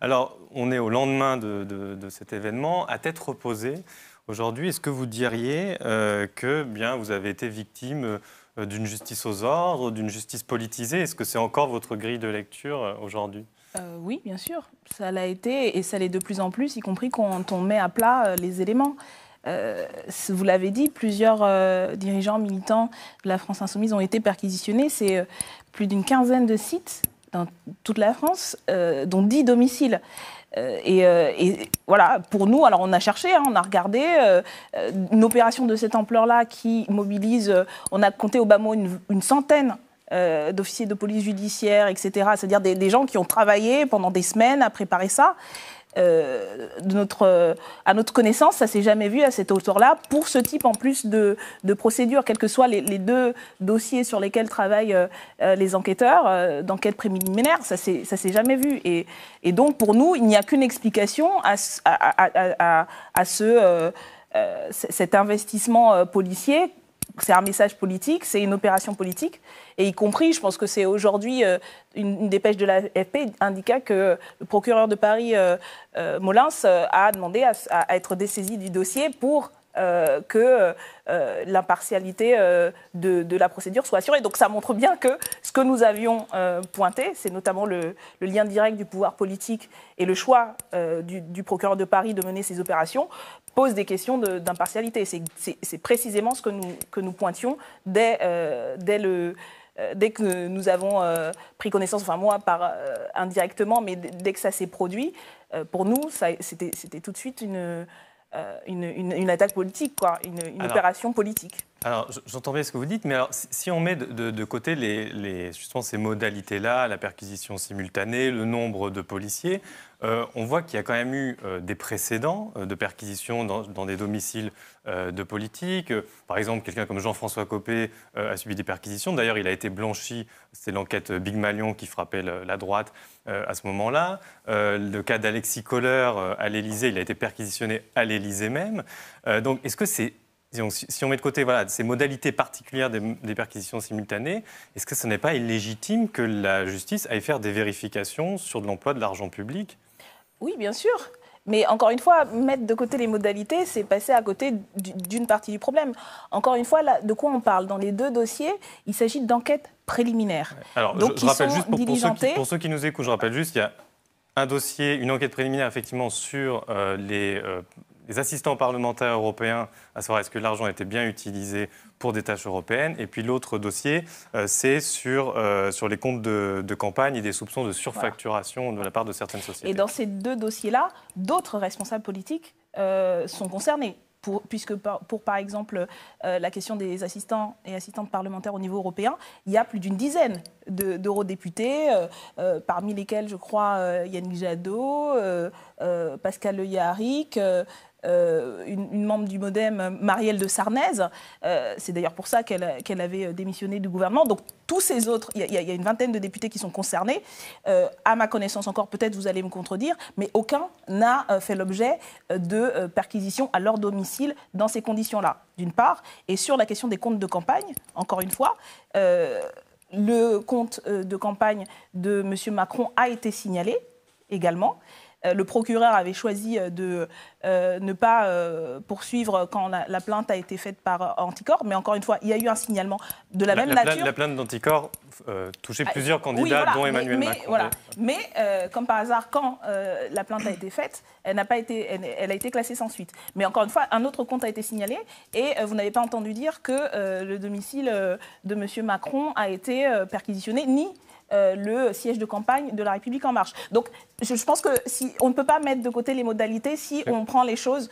Alors, on est au lendemain de, cet événement. À tête reposée, aujourd'hui, est-ce que vous diriez que bien, vous avez été victime d'une justice aux ordres, d'une justice politisée? Est-ce que c'est encore votre grille de lecture aujourd'hui? Oui, bien sûr. Ça l'a été et ça l'est de plus en plus, y compris quand on met à plat les éléments. Euh, vous l'avez dit, plusieurs euh, dirigeants militants de la France insoumise ont été perquisitionnés. C'est euh, plus d'une quinzaine de sites dans toute la France, dont 10 domiciles. Et, voilà, pour nous, alors on a cherché, hein, on a regardé une opération de cette ampleur-là qui mobilise, on a compté au bas mot une, centaine d'officiers de police judiciaire, etc. C'est-à-dire des, gens qui ont travaillé pendant des semaines à préparer ça. Euh, notre, à notre connaissance, ça s'est jamais vu à cette hauteur-là pour ce type en plus de, de procédure, quels que soient les, deux dossiers sur lesquels travaillent euh, euh, les enquêteurs d'enquête préliminaire, ça s'est jamais vu. Et, donc pour nous, il n'y a qu'une explication à, à, à, ce, cet investissement policier c'est un message politique, c'est une opération politique, et y compris, je pense que c'est aujourd'hui euh, une, dépêche de la FP indiqua que le procureur de Paris, euh, euh, Molins, a demandé à, être dessaisi du dossier pour que l'impartialité de, la procédure soit assurée. Donc ça montre bien que ce que nous avions pointé, c'est notamment le, lien direct du pouvoir politique et le choix du, du, procureur de Paris de mener ces opérations, pose des questions d'impartialité. C'est précisément ce que nous, que nous pointions dès, euh, dès, le, euh, dès que nous avons euh, pris connaissance, enfin moi par, indirectement, mais dès que ça s'est produit, pour nous, c'était tout de suite une, une, une, attaque politique, quoi, une, opération politique. Alors, j'entends bien ce que vous dites, mais alors, si on met de, côté justement ces modalités-là, la perquisition simultanée, le nombre de policiers, euh, on voit qu'il y a quand même eu euh, des précédents euh, de perquisitions dans, des domiciles de politiques. Par exemple, quelqu'un comme Jean-François Copé a subi des perquisitions. D'ailleurs, il a été blanchi. C'est l'enquête Big Malion qui frappait la droite à ce moment-là. le cas d'Alexis Kohler à l'Élysée, il a été perquisitionné à l'Élysée même. donc, est-ce que c'est si on met de côté voilà, ces modalités particulières des, des perquisitions simultanées, est-ce que ce n'est pas illégitime que la justice aille faire des vérifications sur de l'emploi de l'argent public? Oui, bien sûr. Mais encore une fois, mettre de côté les modalités, c'est passer à côté d'une partie du problème. Encore une fois, là, de quoi on parle? Dans les deux dossiers, il s'agit d'enquêtes préliminaires. Alors, Donc, je, rappelle juste pour, ceux qui, nous écoutent, je rappelle juste, il y a un dossier, une enquête préliminaire effectivement sur euh, les euh, les assistants parlementaires européens, à savoir est-ce que l'argent était bien utilisé pour des tâches européennes. Et puis l'autre dossier, euh, c'est sur, euh, sur les comptes de, campagne et des soupçons de surfacturation de la part de certaines sociétés. Et dans ces deux dossiers-là, d'autres responsables politiques euh, sont concernés. Puisque pour, par exemple la question des assistants et assistantes parlementaires au niveau européen, il y a plus d'une dizaine d'eurodéputés, parmi lesquels je crois Yannick Jadot, Pascal Le Yarrick, euh, une, membre du Modem, Marielle de Sarnez. Euh, c'est d'ailleurs pour ça qu'elle avait euh, démissionné du gouvernement. Donc tous ces autres, il y, a une vingtaine de députés qui sont concernés. à ma connaissance encore, peut-être vous allez me contredire, mais aucun n'a fait l'objet de perquisition à leur domicile dans ces conditions-là, d'une part. Et sur la question des comptes de campagne, encore une fois, le compte de campagne de M. Macron a été signalé également. Euh, le procureur avait choisi euh, de euh, ne pas poursuivre quand la, plainte a été faite par Anticor. Mais encore une fois, il y a eu un signalement de la, même nature. la plainte d'Anticor touchait ah, plusieurs candidats, dont Emmanuel mais, Macron. Voilà. Mais comme par hasard, quand la plainte a été faite, elle, n'a pas été, elle, a été classée sans suite. Mais encore une fois, un autre compte a été signalé et vous n'avez pas entendu dire que le domicile de M. Macron a été perquisitionné, ni euh, le siège de campagne de la République en marche. Donc je, pense que si on ne peut pas mettre de côté les modalités si on prend les choses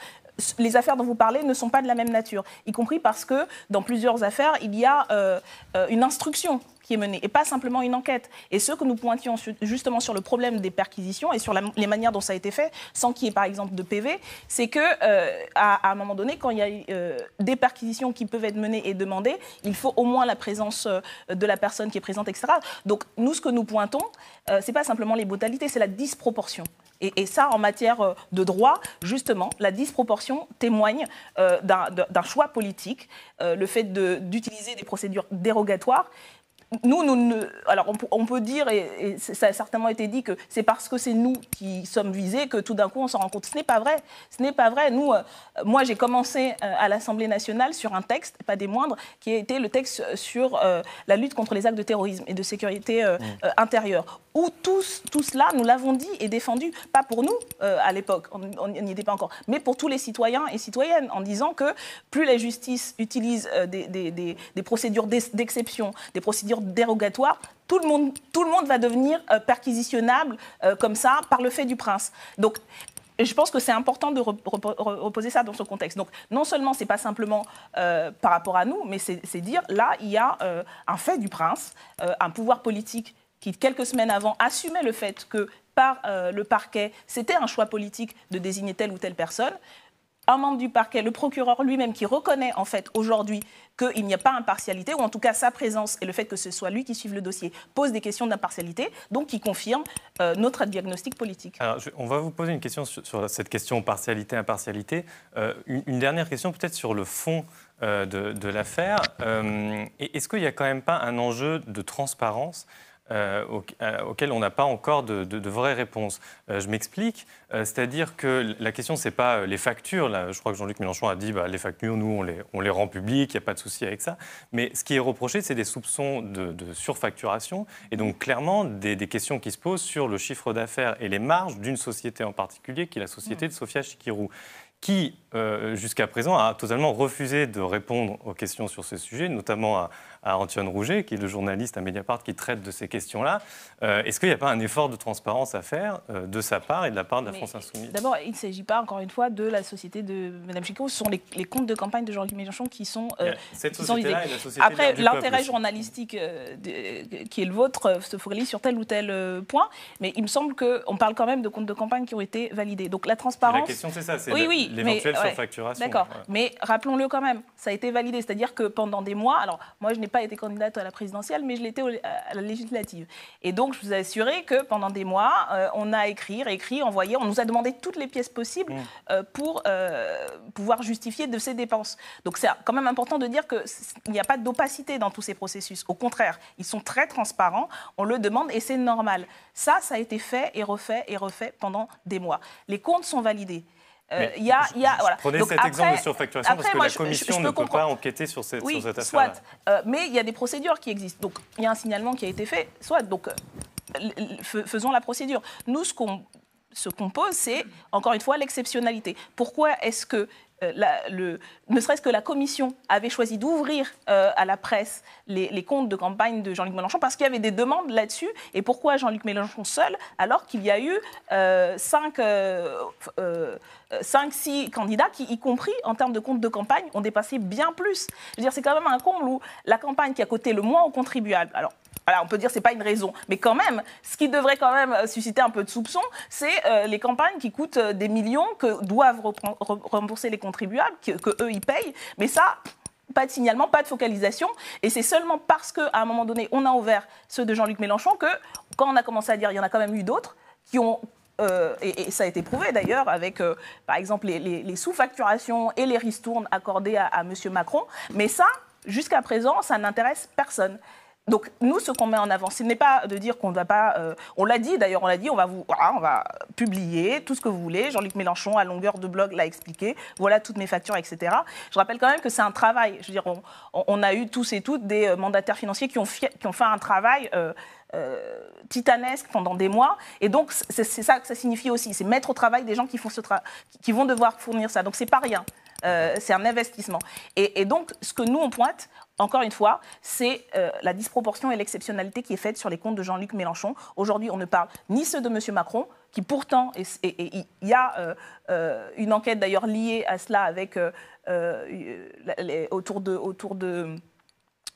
les affaires dont vous parlez ne sont pas de la même nature, y compris parce que dans plusieurs affaires, il y a euh, euh, une instruction qui est menée et pas simplement une enquête. Et ce que nous pointions justement sur le problème des perquisitions et sur les manières dont ça a été fait, sans qu'il y ait par exemple de PV, c'est que euh, à, un moment donné, quand il y a des perquisitions qui peuvent être menées et demandées, il faut au moins la présence de la personne qui est présente, etc. Donc nous, ce que nous pointons, c'est pas simplement les brutalités, c'est la disproportion. Et, ça, en matière euh, de droit, justement, la disproportion témoigne euh, d'un choix politique, euh, le fait d'utiliser des procédures dérogatoires nous, nous alors on, peut dire, et, ça a certainement été dit, que c'est parce que c'est nous qui sommes visés que tout d'un coup on s'en rend compte. Ce n'est pas vrai. Ce n'est pas vrai. Nous, euh, moi, j'ai commencé euh, à l'Assemblée nationale sur un texte, pas des moindres, qui a été le texte sur euh, la lutte contre les actes de terrorisme et de sécurité mmh. intérieure, où tous, tout cela, nous l'avons dit et défendu, pas pour nous à l'époque, on n'y était pas encore, mais pour tous les citoyens et citoyennes, en disant que plus la justice utilise des, des, des procédures d'exception, des procédures dérogatoire, tout le monde, tout le monde va devenir euh, perquisitionnable euh, comme ça par le fait du prince. Donc, je pense que c'est important de reposer ça dans ce contexte. Donc, non seulement c'est pas simplement euh, par rapport à nous, mais c'est dire là, il y a un fait du prince, un pouvoir politique qui, quelques semaines avant, assumait le fait que par le parquet, c'était un choix politique de désigner telle ou telle personne un membre du parquet, le procureur lui-même, qui reconnaît en fait aujourd'hui qu'il n'y a pas impartialité, ou en tout cas sa présence et le fait que ce soit lui qui suive le dossier pose des questions d'impartialité, donc qui confirme euh, notre diagnostic politique. Alors, on va vous poser une question sur, cette question partialité-impartialité. Euh, une, dernière question peut-être sur le fond euh, de, l'affaire. Est-ce qu'il n'y a quand même pas un enjeu de transparence euh, euh, auquel on n'a pas encore de, vraies réponses. Euh, je m'explique, c'est-à-dire que la question, ce n'est pas les factures. Là, je crois que Jean-Luc Mélenchon a dit bah, les factures, nous, on les, on les rend publiques, il n'y a pas de souci avec ça. Mais ce qui est reproché, c'est des soupçons de, surfacturation et donc clairement des, questions qui se posent sur le chiffre d'affaires et les marges d'une société en particulier, qui est la société de Sofia Chikirou qui, jusqu'à présent, a totalement refusé de répondre aux questions sur ce sujet, notamment à, à Antoine Rouget, qui est le journaliste à Mediapart qui traite de ces questions-là. Euh, est-ce qu'il n'y a pas un effort de transparence à faire euh, de sa part et de la part de la France Insoumise? D'abord, il ne s'agit pas, encore une fois, de la société de Mme Chico. Ce sont les, comptes de campagne de Jean-Luc Mélenchon qui sont, euh, Cette sont visés. Après, l'intérêt journalistique qui est le vôtre se focalise sur tel ou tel point. Mais il me semble qu'on parle quand même de comptes de campagne qui ont été validés. Donc la transparence. La question, c'est ça, c'est oui, oui, l'éventuelle surfacturation. D'accord. Mais rappelons-le quand même, ça a été validé. C'est-à-dire que pendant des mois, alors moi, je n'ai pas pas été candidate à la présidentielle, mais je l'étais à la législative. Et donc, je vous ai assuré que pendant des mois, euh, on a écrit, écrit, envoyé, on nous a demandé toutes les pièces possibles mmh. euh, pour euh, pouvoir justifier de ces dépenses. Donc, c'est quand même important de dire qu'il n'y a pas d'opacité dans tous ces processus. Au contraire, ils sont très transparents, on le demande et c'est normal. Ça, ça a été fait et refait et refait pendant des mois. Les comptes sont validés. Euh, il y a, y a, voilà. Prenez cet exemple de surfacturation parce que la Commission ne peut pas enquêter sur cette, oui, sur cette affaire. Soit, euh, mais il y a des procédures qui existent. Donc il y a un signalement qui a été fait, soit. Donc euh, faisons la procédure. Nous, ce qu'on ce qu'on pose, c'est encore une fois l'exceptionnalité. Pourquoi est-ce que euh, ne serait-ce que la commission avait choisi d'ouvrir euh, à la presse les, comptes de campagne de Jean-Luc Mélenchon parce qu'il y avait des demandes là-dessus. Et pourquoi Jean-Luc Mélenchon seul alors qu'il y a eu euh, cinq, six candidats qui, y compris en termes de comptes de campagne, ont dépassé bien plus. Je veux dire, c'est quand même un comble où la campagne qui a coté le moins aux contribuables. Alors, alors on peut dire que ce n'est pas une raison, mais quand même, ce qui devrait quand même euh, susciter un peu de soupçon, c'est euh, les campagnes qui coûtent euh, des millions, que doivent rembourser les contribuables, que, que eux, ils payent. Mais ça, pas de signalement, pas de focalisation. Et c'est seulement parce qu'à un moment donné, on a ouvert ceux de Jean-Luc Mélenchon que, quand on a commencé à dire, il y en a quand même eu d'autres qui ont et, ça a été prouvé d'ailleurs avec, par exemple, les, sous-facturations et les ristournes accordées à, à M. Macron. Mais ça, jusqu'à présent, ça n'intéresse personne. Donc nous, ce qu'on met en avant, ce n'est pas de dire qu'on ne va pas. Euh, on l'a dit d'ailleurs, on l'a dit, on va vous, on va publier tout ce que vous voulez. Jean-Luc Mélenchon, à longueur de blog, l'a expliqué. Voilà toutes mes factures, etc. Je rappelle quand même que c'est un travail. Je veux dire, on, a eu tous et toutes des euh, mandataires financiers qui ont, qui ont fait un travail. Euh, titanesque pendant des mois. Et donc, c'est ça que ça signifie aussi. C'est mettre au travail des gens qui, font ce qui vont devoir fournir ça. Donc, c'est pas rien. C'est un investissement. Et, et, donc, ce que nous, on pointe, encore une fois, c'est euh, la disproportion et l'exceptionnalité qui est faite sur les comptes de Jean-Luc Mélenchon. Aujourd'hui, on ne parle ni ceux de M. Macron, qui pourtant, il y a euh, euh, une enquête d'ailleurs liée à cela avec, autour de... Autour de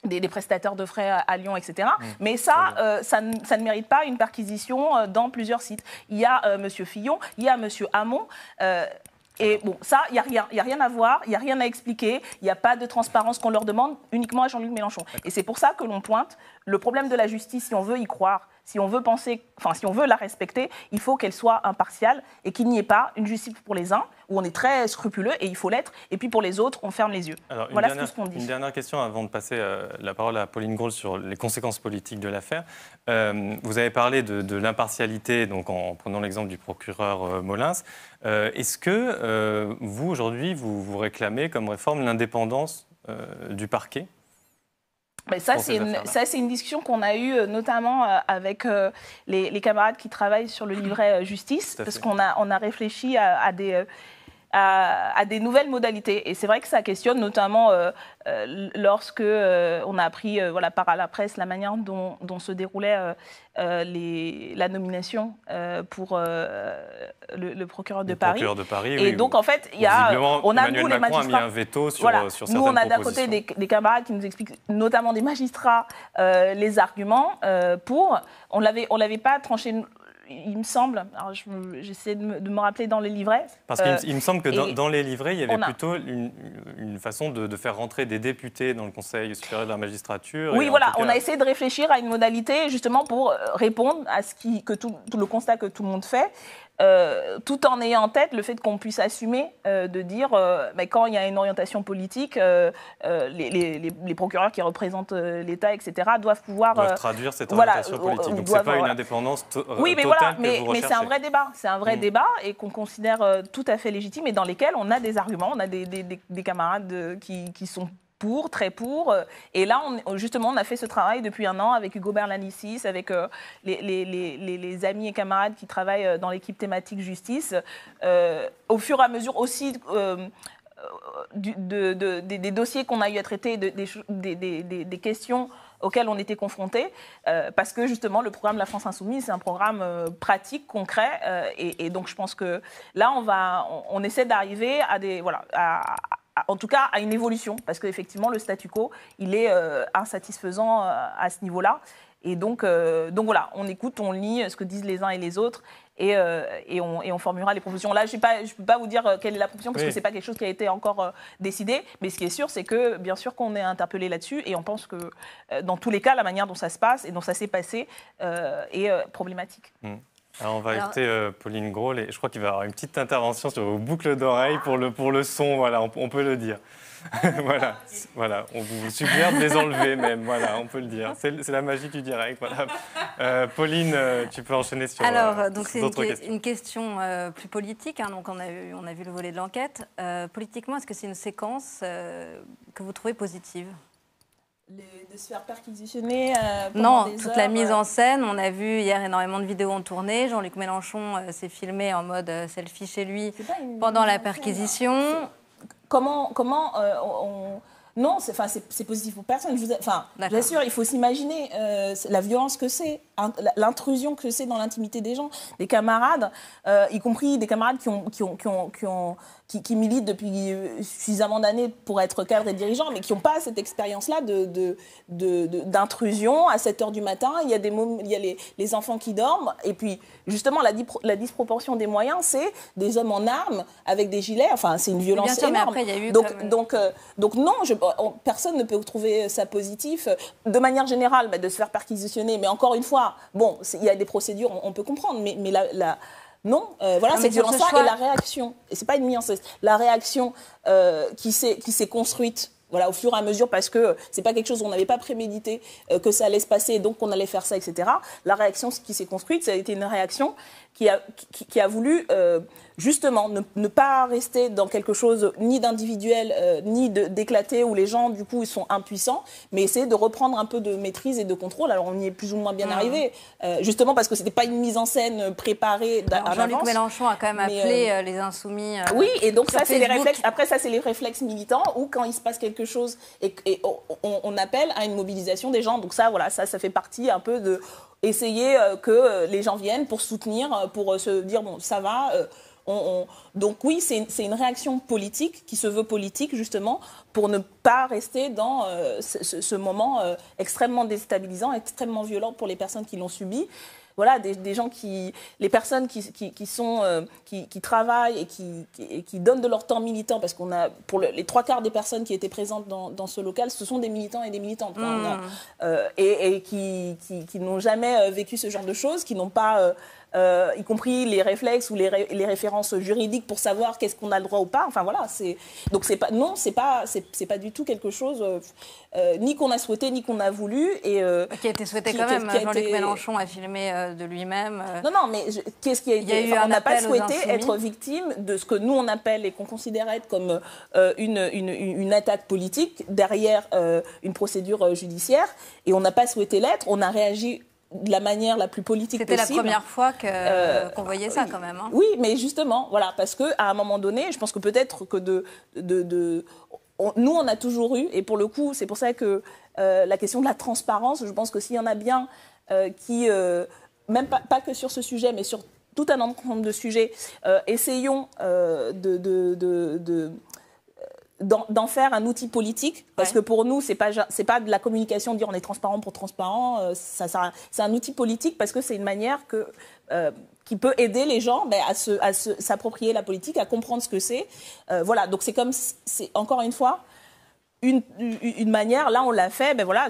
des, prestataires de frais à, Lyon, etc. Mmh. Mais ça, ça, ne mérite pas une perquisition dans plusieurs sites. Il y a M. Fillon, il y a M. Hamon. Et bon, ça, il n'y a rien. Il a rien à voir, il n'y a rien à expliquer, il n'y a pas de transparence qu'on leur demande uniquement à Jean-Luc Mélenchon. Et c'est pour ça que l'on pointe le problème de la justice, si on veut y croire, si on veut penser, enfin si on veut la respecter, il faut qu'elle soit impartiale et qu'il n'y ait pas une justice pour les uns où on est très scrupuleux et il faut l'être, et puis pour les autres, on ferme les yeux. voilà ce qu'on dit. Une dernière question avant de passer euh, la parole à Pauline Grohl sur les conséquences politiques de l'affaire. Euh, vous avez parlé de, l'impartialité, donc en prenant l'exemple du procureur euh, Molins. Est-ce que vous aujourd'hui vous, vous réclamez comme réforme l'indépendance du parquet? Ça, c'est une, une, discussion qu'on a eue euh, notamment euh, avec euh, les, camarades qui travaillent sur le livret justice, parce qu'on a, on a réfléchi à des à, des nouvelles modalités. Et c'est vrai que ça questionne notamment euh, euh, lorsque euh, on a appris voilà, par la presse la manière dont, se déroulait les, la nomination pour le, procureur de Paris. Procureur de Paris et donc en fait, il y a, on a nous les magistrats. A mis un veto sur, voilà. sur Nous on a d'un côté des, des, camarades qui nous expliquent, notamment des magistrats, les arguments pour. On l'avait, on l'avait pas tranché il me semble, alors j'essaie de, me rappeler dans les livrets. Parce qu'il me euh, semble que dans, les livrets, il y avait plutôt une, façon de, faire rentrer des députés dans le Conseil supérieur de la magistrature. Oui, voilà, on a essayé de réfléchir à une modalité justement pour euh, répondre à ce qui, que tout, le constat que tout le monde fait. Euh, tout en ayant en tête le fait qu'on puisse assumer euh, de dire, euh, mais quand il y a une orientation politique, les, procureurs qui représentent l'État, etc., doivent pouvoir doivent traduire cette orientation politique. Donc c'est pas une indépendance oui, mais voilà, mais, mais c'est un vrai débat, c'est un vrai mm. débat et qu'on considère tout à fait légitime et dans lesquels on a des arguments, on a des, des camarades qui, qui sont pour, très pour. Euh, et là, justement, on a fait ce travail depuis un an avec Hugo Berlanicis, avec euh, les, amis et camarades qui travaillent euh, dans l'équipe thématique justice. au fur et à mesure aussi des dossiers qu'on a eu à traiter, des, questions auxquelles on était confrontés, parce que justement le programme La France Insoumise, c'est un programme pratique, concret, et, donc je pense que là on essaie d'arriver à des, voilà, en tout cas à une évolution, parce qu'effectivement, le statu quo, il est euh, insatisfaisant euh, à ce niveau-là. Et donc, euh, donc voilà, on écoute, on lit ce que disent les uns et les autres, et, et, on, et on, formulera les propositions. Là, je ne peux pas vous dire quelle est la proposition, parce que ce n'est pas quelque chose qui a été encore décidé, mais ce qui est sûr, c'est que bien sûr qu'on est interpellé là-dessus, et on pense que dans tous les cas, la manière dont ça se passe et dont ça s'est passé est problématique. Mmh. Alors on va écouter euh, Pauline Gros et je crois qu'il va y avoir une petite intervention sur vos boucles d'oreilles pour le, pour le son, voilà, on, peut le dire. voilà, voilà, on vous suggère de les enlever même, voilà, on peut le dire. C'est la magie du direct, voilà. Euh, Pauline, euh, tu peux enchaîner sur Alors, donc c'est une, question plus politique, hein, donc on a, vu, on a vu le volet de l'enquête. politiquement, est-ce que c'est une séquence que vous trouvez positive? De se faire perquisitionner euh, Non, toute la mise en scène. On a vu hier énormément de vidéos ont tourné. Jean-Luc Mélenchon euh, s'est filmé en mode euh, selfie chez lui pendant la perquisition. Comment, comment on non, c'est positif pour personne. Enfin, bien sûr, il faut s'imaginer euh, la violence que c'est, l'intrusion que c'est dans l'intimité des gens, des camarades, euh, y compris des camarades qui, ont, qui, ont, qui, ont, qui, militent depuis euh, suffisamment d'années pour être cadres et dirigeants, mais qui n'ont pas cette expérience-là d'intrusion de, de, à 7 h du matin. Il y a, des il y a les, les, enfants qui dorment. Et puis, justement, la, la disproportion des moyens, c'est des hommes en armes avec des gilets. Enfin, c'est une violence énorme. après, il y a eu donc, donc, donc, non, je, personne ne peut trouver ça positif. De manière générale, bah, de se faire perquisitionner, mais encore une fois, bon, il y a des procédures, on, peut comprendre, mais, mais la, non, euh, voilà, cette violence-là et la réaction, et c'est pas une mise la réaction euh, qui s'est construite voilà, au fur et à mesure, parce que c'est pas quelque chose qu'on n'avait pas prémédité, euh, que ça allait se passer, donc on allait faire ça, etc. La réaction qui s'est construite, ça a été une réaction qui a, qui, a voulu euh, justement ne, pas rester dans quelque chose ni d'individuel, euh, ni d'éclaté, où les gens, du coup, ils sont impuissants, mais essayer de reprendre un peu de maîtrise et de contrôle. Alors, on y est plus ou moins bien mmh. arrivé, euh, justement parce que c'était pas une mise en scène préparée Jean-Luc Mélenchon a quand même appelé les insoumis. oui, et donc ça, c'est les réflexes. Après, ça, c'est les réflexes militants, où quand il se passe quelque chose et, on, on, appelle à une mobilisation des gens. Donc ça, voilà, ça, ça fait partie un peu de essayer euh, que euh, les gens viennent pour soutenir, euh, pour se dire, bon, ça va. Donc oui, c'est une, réaction politique qui se veut politique justement pour ne pas rester dans ce, moment extrêmement déstabilisant, extrêmement violent pour les personnes qui l'ont subi. Voilà, des, gens qui, les personnes qui, qui, sont, qui, travaillent et qui, qui, donnent de leur temps militant, parce qu'on a, pour les trois quarts des personnes qui étaient présentes dans, dans, ce local, ce sont des militants et des militantes. Mmh. et, et qui, qui, n'ont jamais vécu ce genre de choses, qui n'ont pas euh, y compris les réflexes ou les, références juridiques pour savoir qu'est-ce qu'on a le droit ou pas. Enfin voilà, c'est donc c'est pas non, c'est pas c'est pas du tout quelque chose euh, euh, ni qu'on a souhaité ni qu'on a voulu et qui a été souhaité quand même. Jean-Luc Mélenchon a filmé de lui-même. Non non, mais qu'est-ce qui a été On n'a pas souhaité être victime de ce que nous on appelle et qu'on considère être comme une, une, une, attaque politique derrière une procédure judiciaire et on n'a pas souhaité l'être. On a réagi de la manière la plus politique possible. C'était la première fois euh, qu'on voyait ça quand même. Hein. Oui, mais justement, voilà, parce qu'à un moment donné, je pense que peut-être que de, de, de nous, on a toujours eu, et pour le coup, c'est pour ça que euh, la question de la transparence, je pense que s'il y en a bien euh, qui, même pas, pas, que sur ce sujet, mais sur tout un ensemble de sujets, essayons de, de d'en faire un outil politique parce que pour nous c'est pas c'est pas de la communication de dire on est transparent pour transparent euh, ça, c'est un outil politique parce que c'est une manière que euh, qui peut aider les gens ben, à se à s'approprier la politique à comprendre ce que c'est. Euh, voilà donc c'est comme c'est encore une fois une, une, manière, là on l'a fait, ben voilà,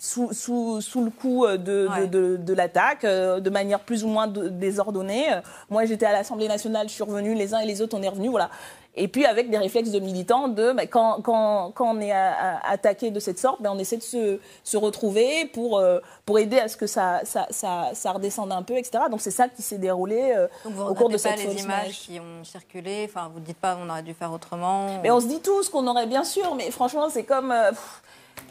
sous, sous, sous le coup de, de, de, de l'attaque, de manière plus ou moins désordonnée. Moi j'étais à l'Assemblée nationale, je suis revenue, les uns et les autres on est revenus, voilà. Et puis avec des réflexes de militants de bah, quand, quand, quand, on est attaqué de cette sorte, bah, on essaie de se, se retrouver pour, euh, pour aider à ce que ça, ça, ça, ça redescende un peu, etc. Donc c'est ça qui s'est déroulé euh, au cours de cette pas les images qui ont circulé Enfin, vous ne dites pas on aurait dû faire autrement Mais on se dit tous qu'on aurait bien sûr, mais franchement c'est comme... Euh,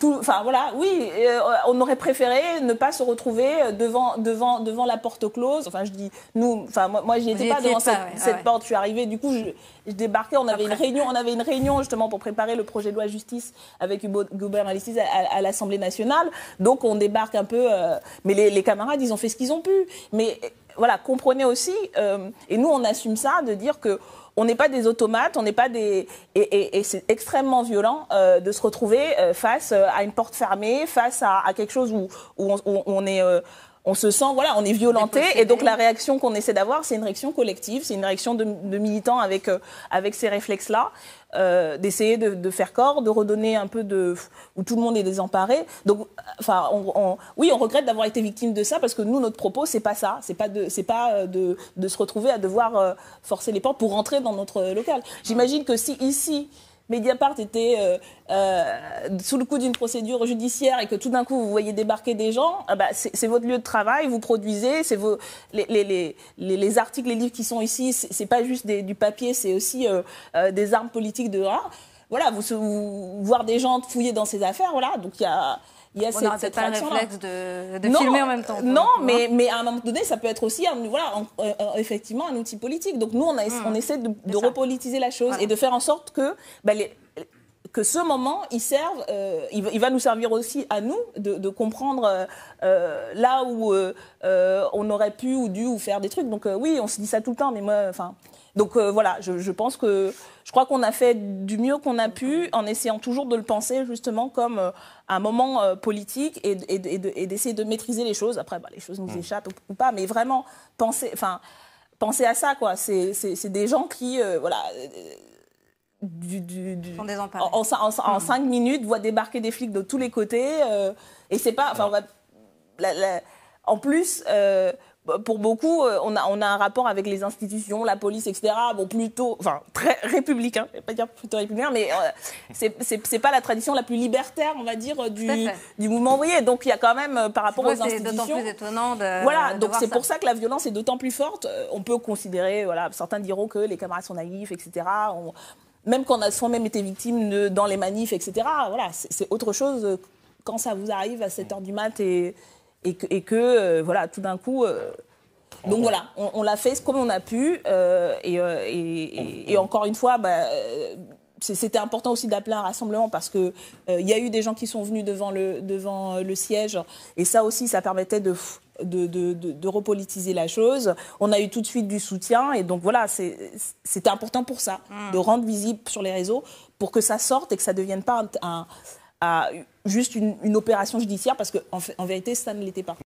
enfin voilà, oui, euh, on aurait préféré ne pas se retrouver devant, devant, devant la porte close. Enfin, je dis nous, enfin moi, moi j'y étais pas devant cette, porte. Je suis arrivée, du coup, je, débarquais. On avait une réunion, on avait une réunion justement pour préparer le projet de loi justice avec Hugo Bernalicis à, à l'Assemblée nationale. Donc on débarque un peu, euh, mais les, camarades, ils ont fait ce qu'ils ont pu. Mais voilà, comprenez aussi, euh, et nous on assume ça, de dire que on n'est pas des automates, on n'est pas des et, c'est extrêmement violent euh, de se retrouver euh, face euh, à une porte fermée, face à, quelque chose où, on, est on se sent, voilà, on est violenté. Et donc la réaction qu'on essaie d'avoir, c'est une réaction collective, c'est une réaction de, militants avec, avec ces réflexes-là. Euh, d'essayer de, faire corps, de redonner un peu de où tout le monde est désemparé. Donc, enfin, oui, on regrette d'avoir été victime de ça parce que nous, notre propos, c'est pas ça, c'est pas de, pas euh, de, de, se retrouver à devoir euh, forcer les portes pour rentrer dans notre local. J'imagine que si ici Mediapart était euh, euh, sous le coup d'une procédure judiciaire et que tout d'un coup vous voyez débarquer des gens, ah bah, c'est votre lieu de travail, vous produisez, c'est vos les, les, les, les, articles, les livres qui sont ici, c'est pas juste du papier, c'est aussi euh, des armes politiques de Voilà, vous, vous, voir des gens fouiller dans ces affaires, voilà. Donc il y a il y a on cette, pas le réflexe de, de filmer en même temps. Non, mais, mais à un moment donné, ça peut être aussi un, voilà, euh, euh, effectivement un outil politique. Donc nous, on, a, hmm. on essaie de, de repolitiser la chose et de faire en sorte que bah, les, que ce moment, il, serve, euh, il, va nous servir aussi à nous de, comprendre là où on aurait pu ou dû ou faire des trucs. Donc oui, on se dit ça tout le temps, mais moi, enfin, donc euh, voilà, je, pense que je crois qu'on a fait du mieux qu'on a pu en essayant toujours de le penser justement comme euh, un moment euh, politique et, d'essayer de maîtriser les choses. Après, bah, les choses nous mm. échappent ou, pas, mais vraiment penser, enfin, penser à ça quoi. C'est des gens qui, voilà. Du, en, en, mm. cinq minutes, voient débarquer des flics de tous les côtés. et c'est pas. Enfin, en plus, pour beaucoup, euh, on a, on a un rapport avec les institutions, la police, etc. Bon, plutôt, enfin, très républicain, je vais pas dire plutôt républicain, mais euh, c'est pas la tradition la plus libertaire, on va dire, du, du mouvement ouvrier. Donc, il y a quand même, euh, par rapport aux institutions. C'est d'autant plus étonnant de. Voilà, donc c'est pour ça que la violence est d'autant plus forte. On peut considérer, voilà, certains diront que les camarades sont naïfs, etc. même quand on a soi-même été victime dans les manifs, etc. Voilà, c'est autre chose quand ça vous arrive à 7 h du mat et et que, euh, voilà, tout d'un coup. Euh, donc voilà, on, l'a fait comme on a pu. Euh, et, encore une fois, bah, c'était important aussi d'appeler un rassemblement parce qu'il il y a eu des gens qui sont venus devant le, devant le siège. Et ça aussi, ça permettait de, de, de, repolitiser la chose. On a eu tout de suite du soutien. Et donc voilà, c'était important pour ça, mmh. de rendre visible sur les réseaux pour que ça sorte et que ça ne devienne pas un à juste une, opération judiciaire parce qu'en en vérité, ça ne l'était pas.